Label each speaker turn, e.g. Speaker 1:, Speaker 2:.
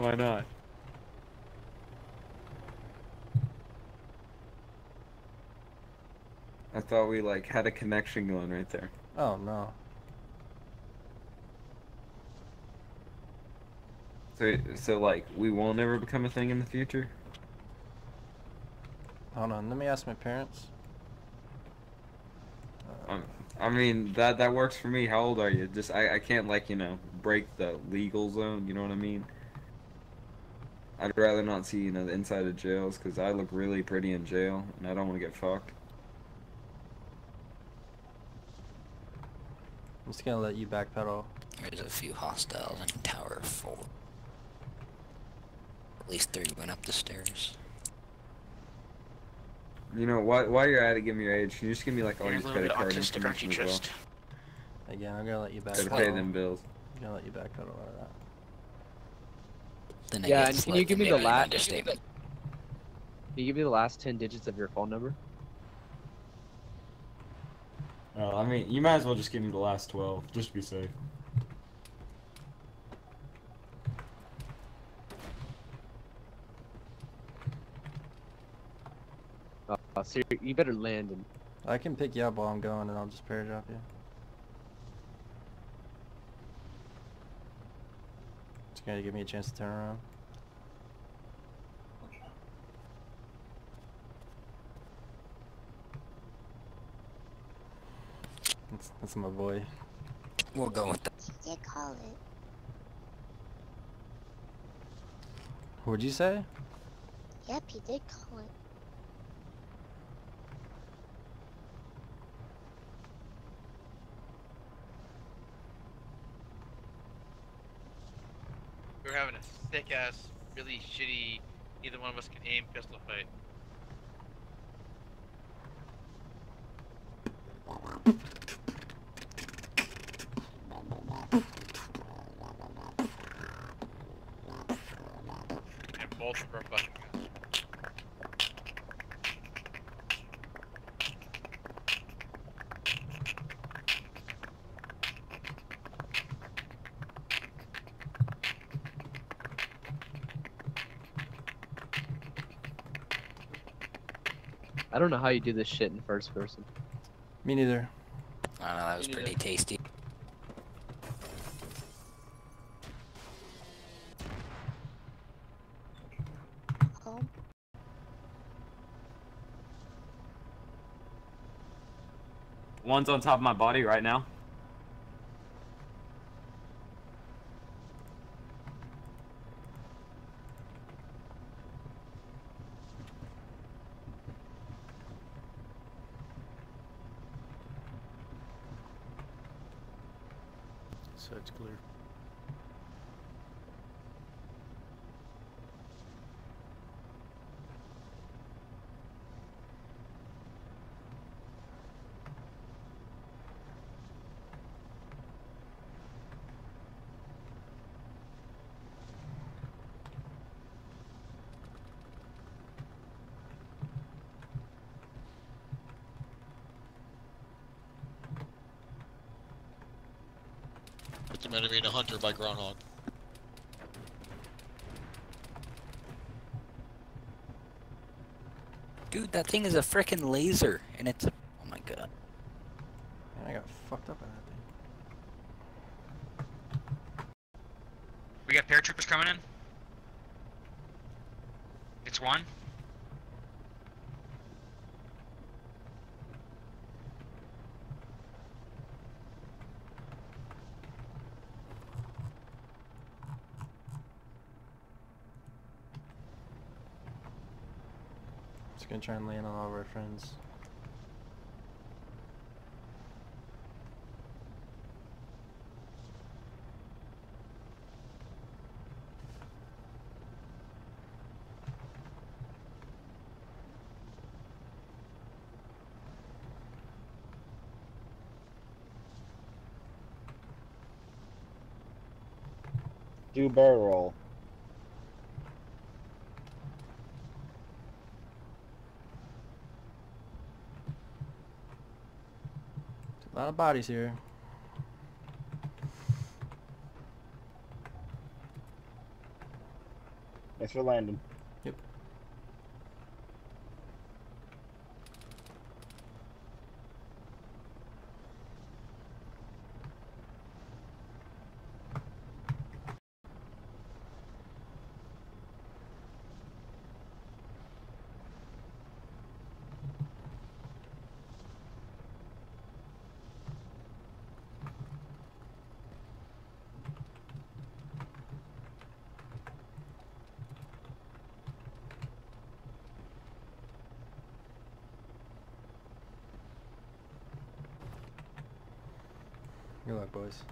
Speaker 1: Why not? I thought we like had a connection going right there.
Speaker 2: Oh no.
Speaker 1: So, so like, we will never become a thing in the future.
Speaker 2: Hold on, let me ask my parents. Uh,
Speaker 1: Um, I mean, that that works for me. How old are you? Just I, I can't like you know break the legal zone. You know what I mean? I'd rather not see you know the inside of jails because I look really pretty in jail and I don't want to get fucked.
Speaker 2: I'm just gonna let you backpedal.
Speaker 3: There's a few hostiles in Tower 4. At least three went up the stairs.
Speaker 1: You know, while while you're at it, give me your age. Can you just give me like all
Speaker 4: You're
Speaker 1: your credit
Speaker 4: bit
Speaker 1: card
Speaker 4: autistic, aren't you,
Speaker 1: information as well?
Speaker 2: Again, I'm gonna let you backpedal.
Speaker 1: Gotta pay them bills.
Speaker 2: I'm gonna let you backpedal out of that.
Speaker 3: Then
Speaker 5: Yeah, and can you give me the last-
Speaker 3: understatement.
Speaker 5: Can you give me the last 10 digits of your phone number?
Speaker 6: Uh, I mean, you might as well just give me the last 12, just to be safe.
Speaker 5: Uh, so you- you better land and
Speaker 2: I can pick you up while I'm going, and I'll just paradrop you. Just gonna give me a chance to turn around. That's, that's my boy.
Speaker 3: We'll go with that.
Speaker 7: He did call it.
Speaker 2: What'd you say?
Speaker 7: Yep, he did call it.
Speaker 4: We were having a thick ass, really shitty, neither one of us can aim pistol fight. And both of our fucking guns.
Speaker 5: I don't know how you do this shit in first person.
Speaker 2: Me neither.
Speaker 3: I don't know, that was pretty tasty.
Speaker 7: Home.
Speaker 8: One's on top of my body right now.
Speaker 2: So it's clear.
Speaker 9: It's an enemy and a hunter by Groundhog.
Speaker 3: Dude, that thing is a freaking laser, and it's a... Oh my god.
Speaker 2: Man, I got fucked up in that thing.
Speaker 10: We got paratroopers coming in. It's one.
Speaker 2: Just gonna try and land on all of our friends.
Speaker 11: Do barrel roll.
Speaker 2: Lot of bodies here.
Speaker 11: Thanks for landing.
Speaker 2: Yep. Good luck, boys.